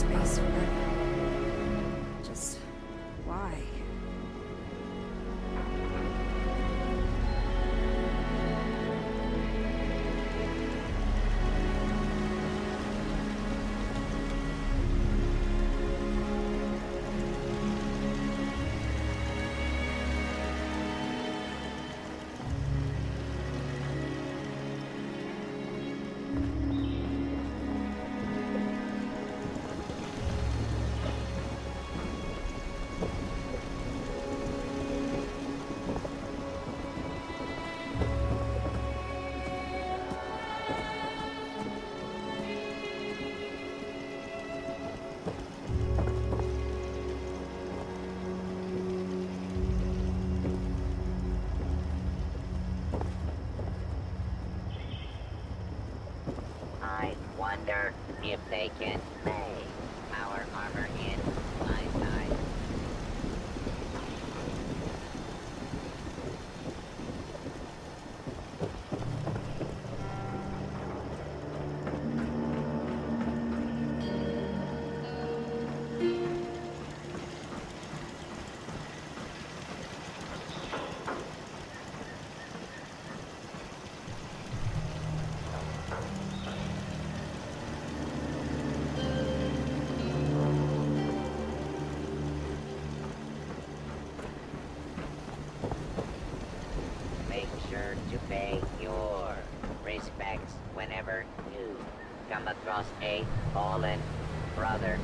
space for. Wonder if they can make whenever. You come across a fallen brother